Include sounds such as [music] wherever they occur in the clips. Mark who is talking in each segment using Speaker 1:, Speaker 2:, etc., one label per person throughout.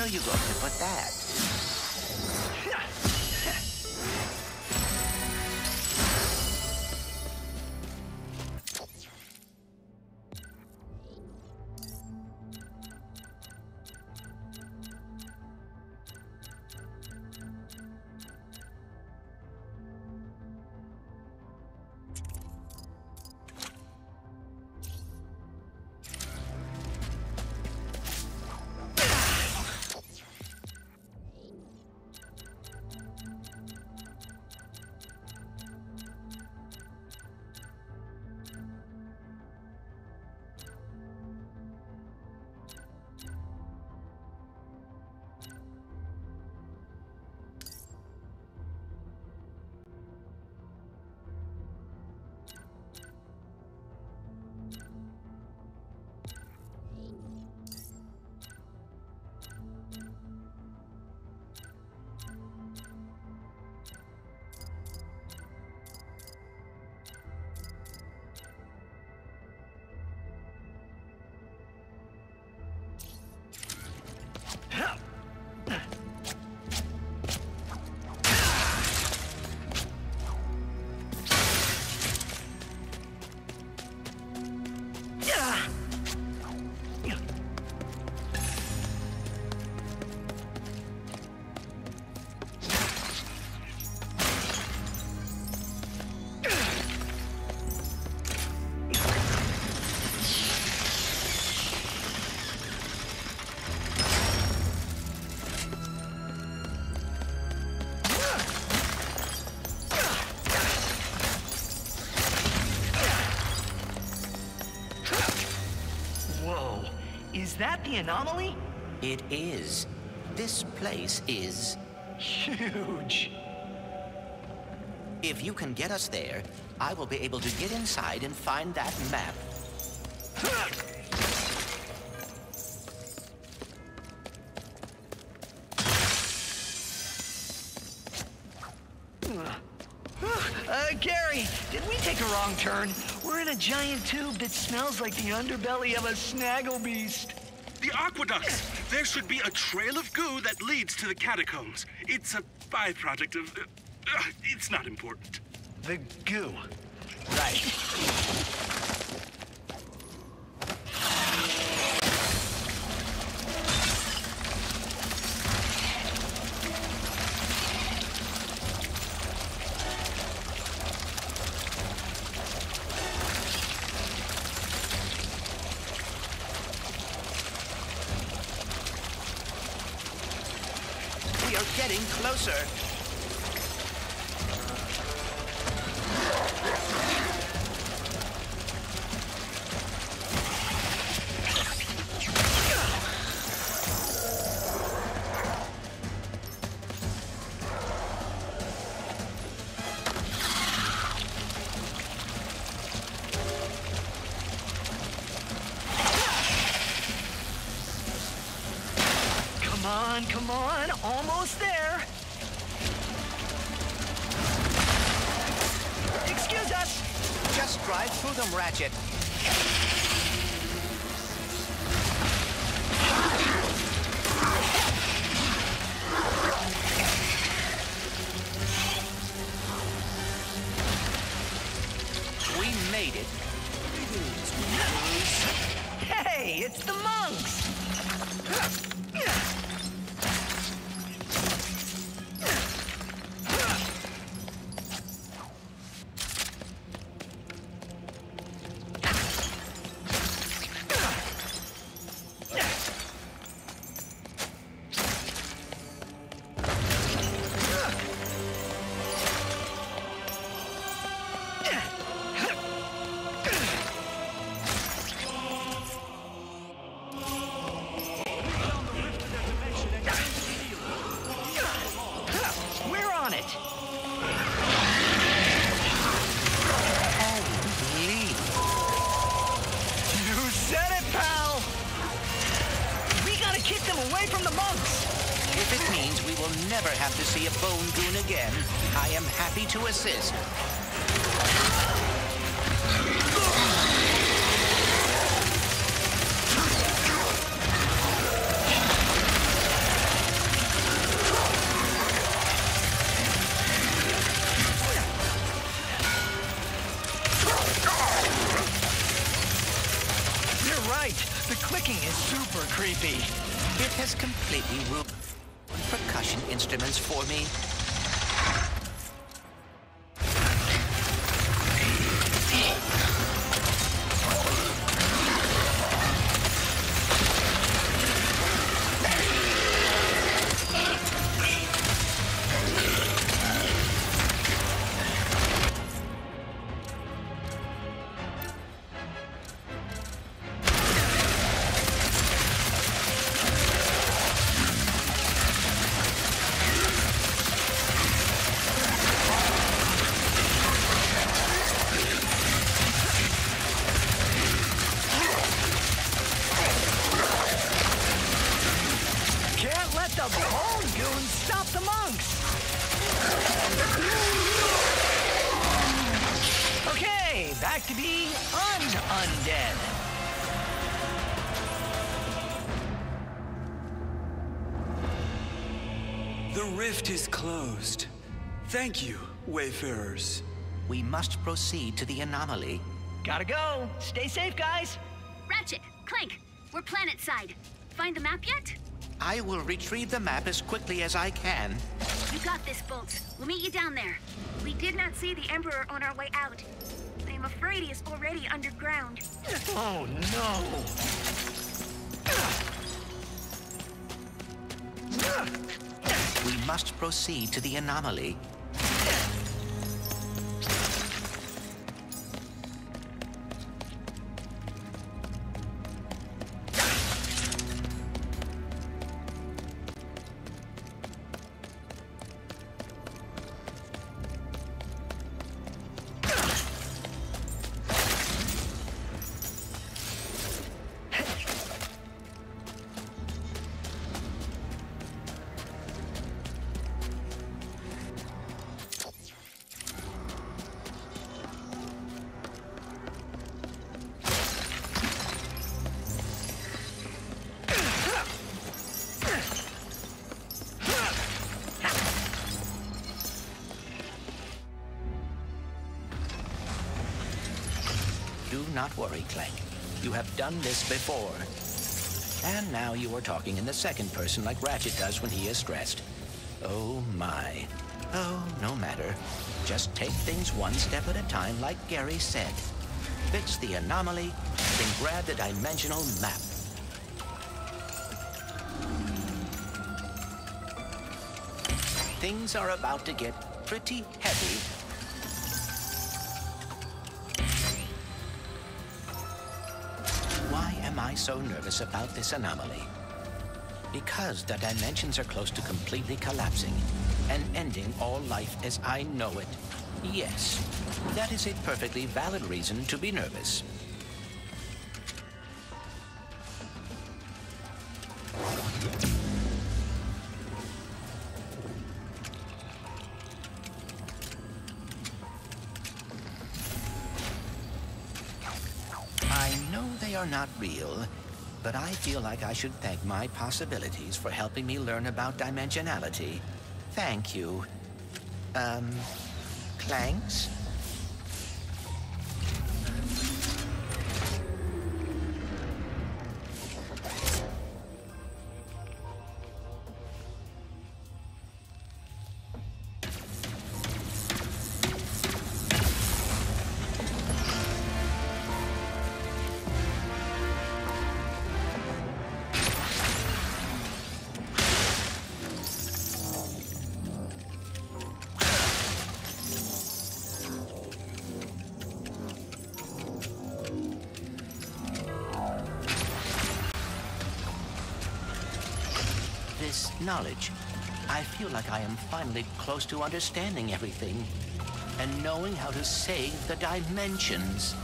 Speaker 1: Where are you going to put that? [laughs]
Speaker 2: that the anomaly?
Speaker 1: It is. This place is.
Speaker 2: Huge.
Speaker 1: If you can get us there, I will be able to get inside and find that map.
Speaker 2: Uh, Gary, did we take a wrong turn? We're in a giant tube that smells like the underbelly of a snaggle beast.
Speaker 3: Aqueducts! There should be a trail of goo that leads to the catacombs. It's a byproduct of. Uh, it's not important.
Speaker 2: The goo. Right. Come on, come on. Almost there. Excuse us.
Speaker 1: Just drive through them, Ratchet. We made it.
Speaker 2: Hey, it's the monks.
Speaker 1: bone goon again, I am happy to assist. You're right.
Speaker 2: The clicking is super creepy.
Speaker 1: It has completely ruined percussion instruments for me.
Speaker 2: Okay, back to be un-undead.
Speaker 4: The rift is closed. Thank you, wayfarers.
Speaker 1: We must proceed to the anomaly.
Speaker 2: Gotta go. Stay safe, guys.
Speaker 5: Ratchet, Clank, we're planet side. Find the map yet?
Speaker 1: I will retrieve the map as quickly as I can.
Speaker 5: You got this, Bolts. We'll meet you down there.
Speaker 6: We did not see the Emperor on our way out. I am afraid he is already underground.
Speaker 2: Oh no.
Speaker 1: We must proceed to the anomaly. Not worry, Clank. You have done this before. And now you are talking in the second person like Ratchet does when he is stressed. Oh my. Oh, no matter. Just take things one step at a time like Gary said. Fix the anomaly, then grab the dimensional map. Things are about to get pretty heavy. I so nervous about this anomaly? Because the dimensions are close to completely collapsing and ending all life as I know it. Yes, that is a perfectly valid reason to be nervous. Real, but I feel like I should thank my possibilities for helping me learn about dimensionality. Thank you. Um, Clanks? Knowledge, I feel like I am finally close to understanding everything and knowing how to save the dimensions.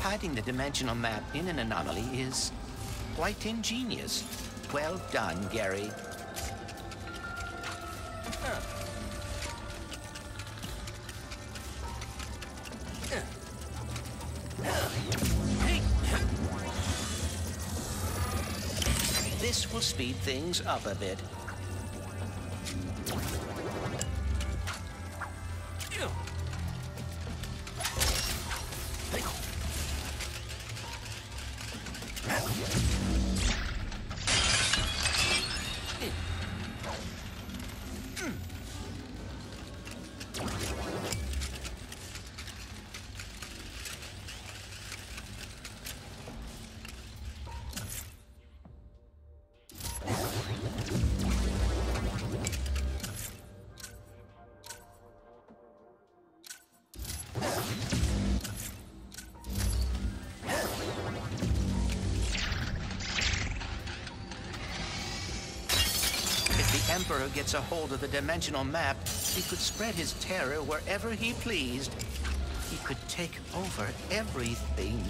Speaker 1: Hiding the dimensional map in an anomaly is quite ingenious. Well done, Gary. Speed things up a bit. Emperor gets a hold of the dimensional map, he could spread his terror wherever he pleased. He could take over everything.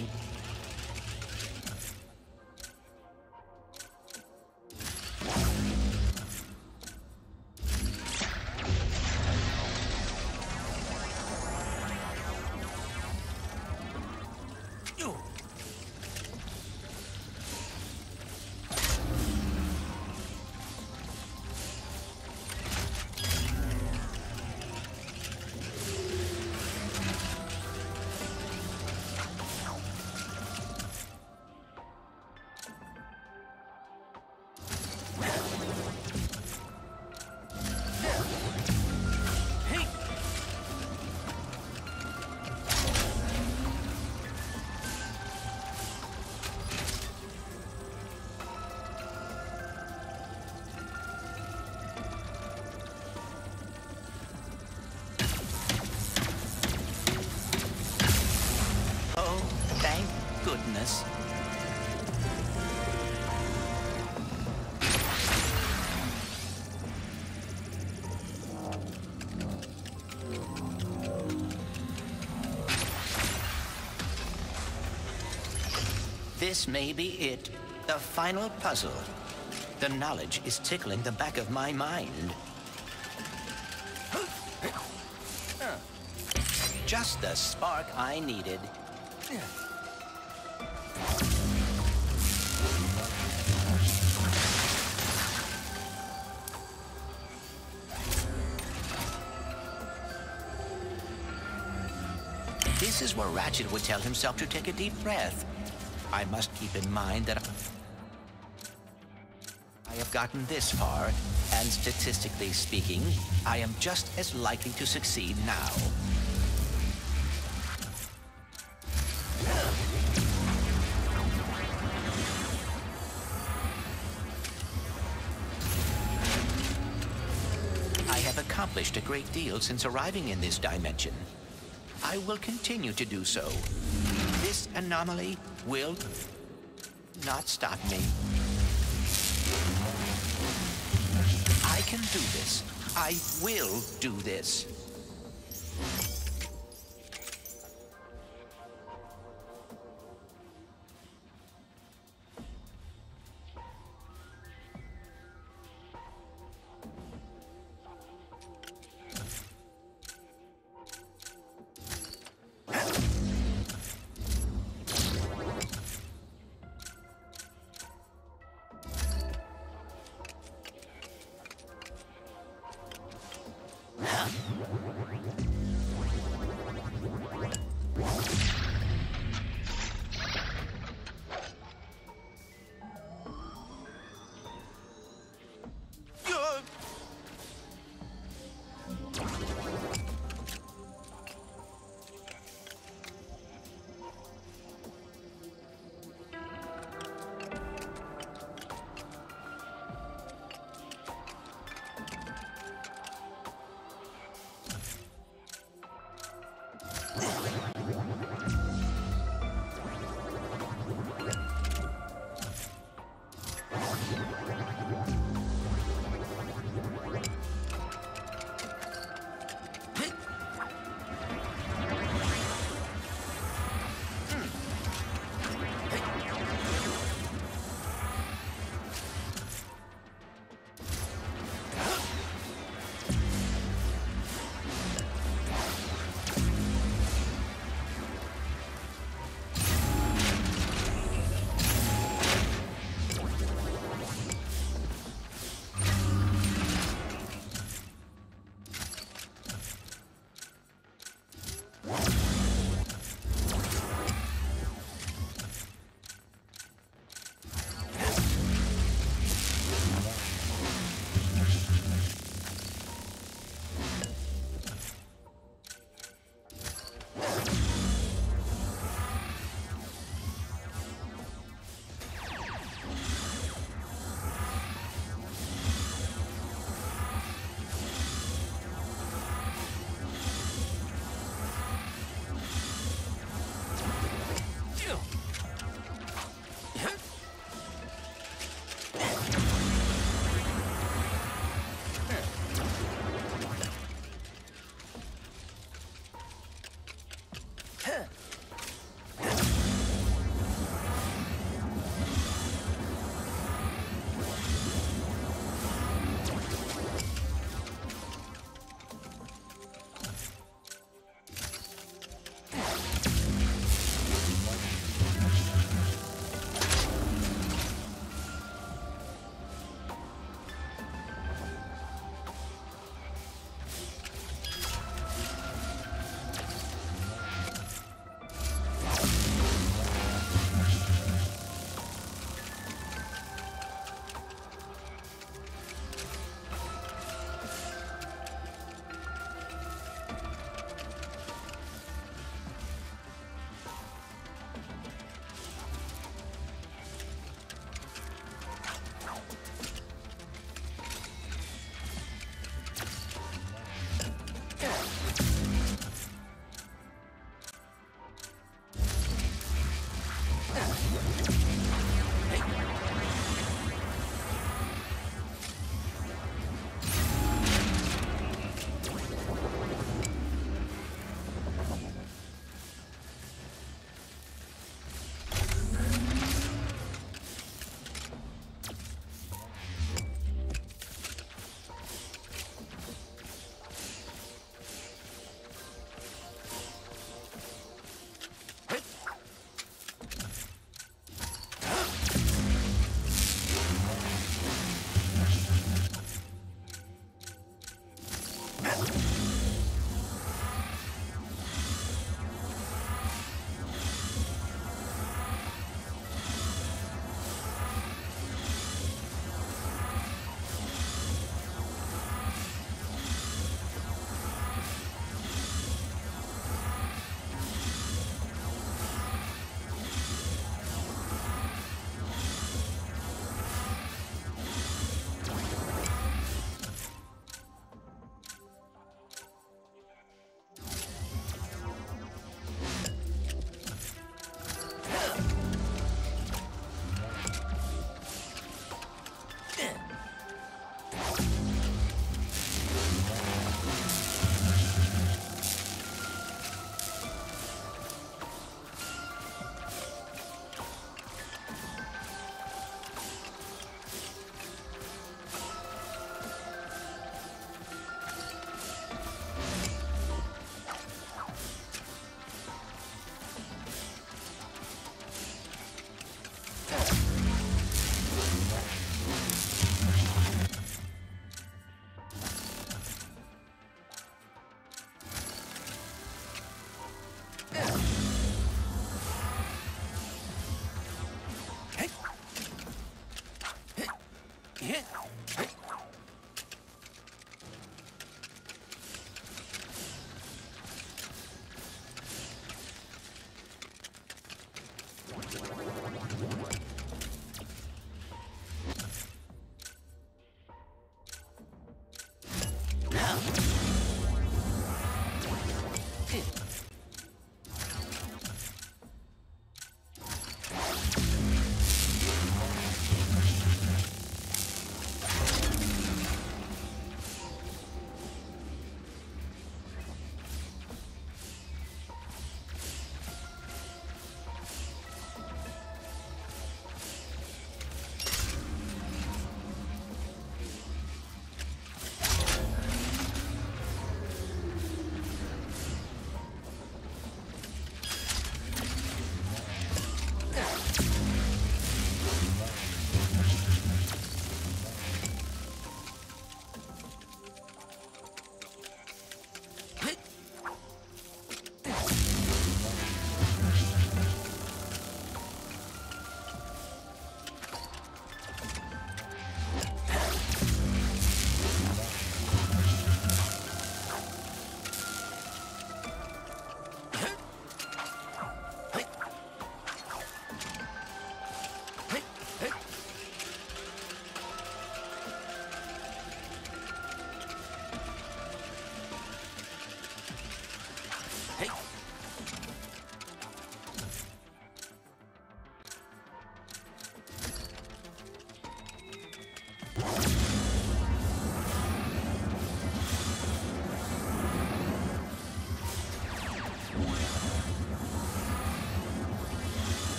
Speaker 1: This may be it, the final puzzle. The knowledge is tickling the back of my mind. Just the spark I needed. This is where Ratchet would tell himself to take a deep breath. I must keep in mind that I have gotten this far, and statistically speaking, I am just as likely to succeed now. I have accomplished a great deal since arriving in this dimension. I will continue to do so. This anomaly will not stop me. I can do this. I will do this.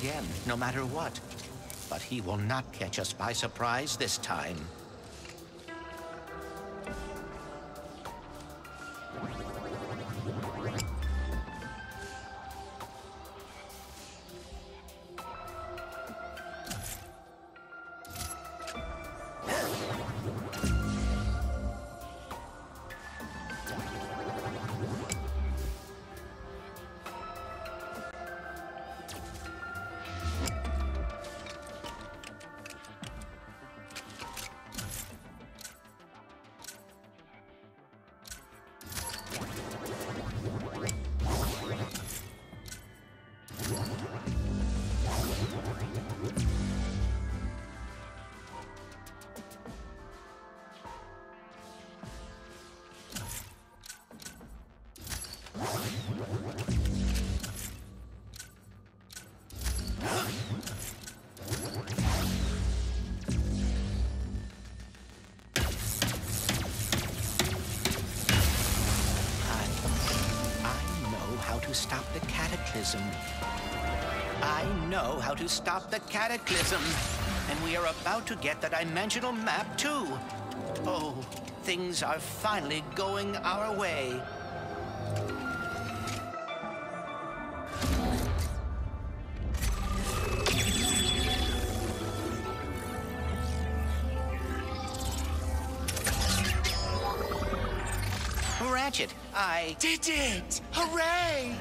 Speaker 1: Again, no matter what. But he will not catch us by surprise this time. Stop the cataclysm. I know how to stop the cataclysm. And we are about to get the dimensional map, too. Oh, things are finally going our way. Ratchet, I...
Speaker 3: Did it! Hooray!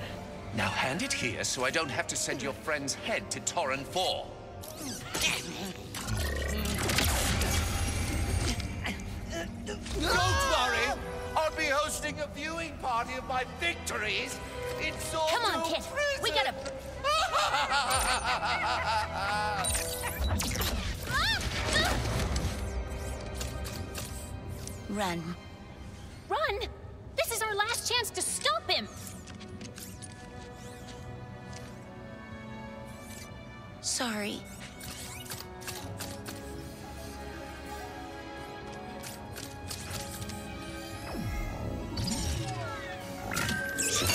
Speaker 3: Now hand it here so I don't have to send your friend's head to Torren 4. Don't ah! worry! I'll be hosting a viewing party of my victories in Sword
Speaker 5: Come on, kid. We gotta. [laughs]
Speaker 6: Run.
Speaker 5: Run! This is our last chance to stop him!
Speaker 6: Sorry.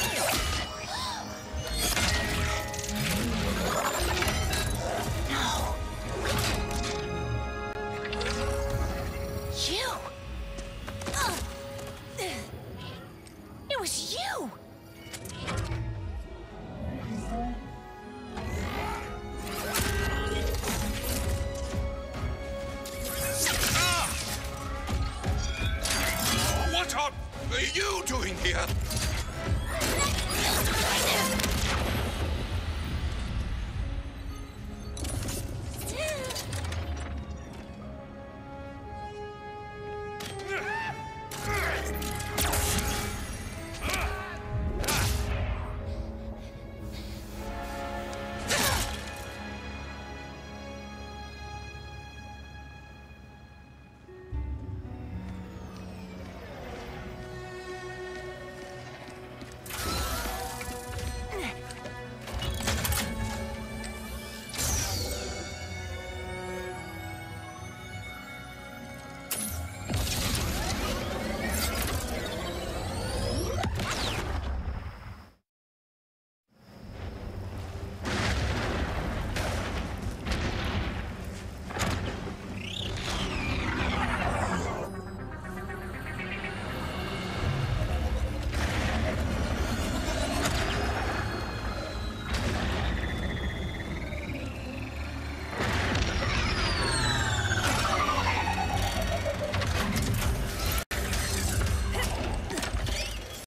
Speaker 6: [laughs]